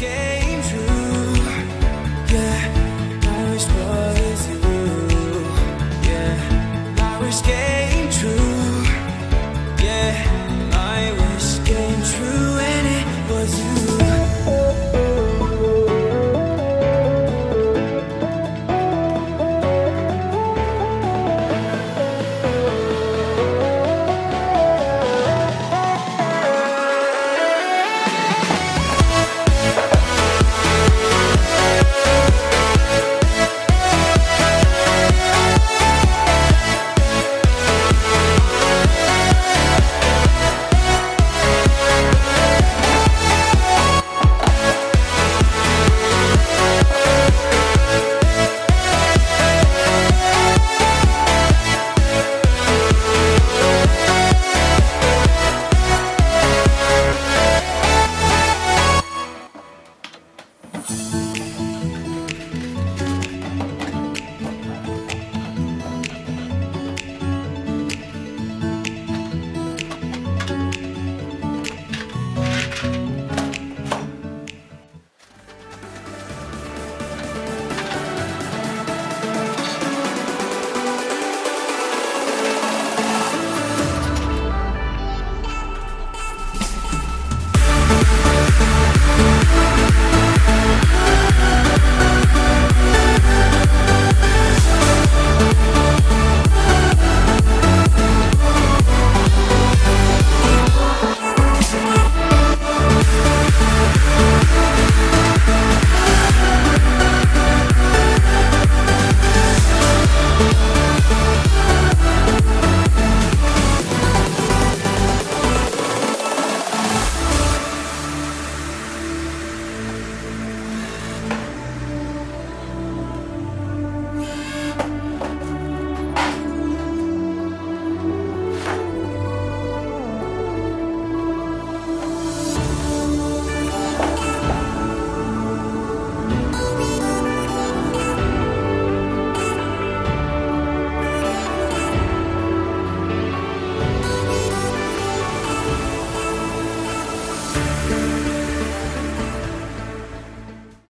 came true.